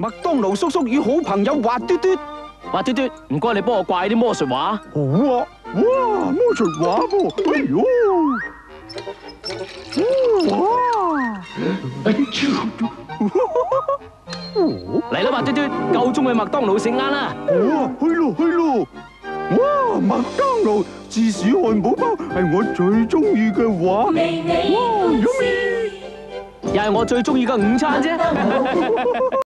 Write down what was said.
麦当劳叔叔与好朋友滑嘟嘟，滑嘟嘟，唔该你帮我挂啲魔术画。好啊，哇，魔术画噃，哎哟，哇，嚟啦，滑嘟嘟，够钟去麦当劳食晏啦。哇，去咯去咯，哇，麦当劳芝士汉堡包系我最中意嘅画，哇，有味，又系我最中意嘅午餐啫。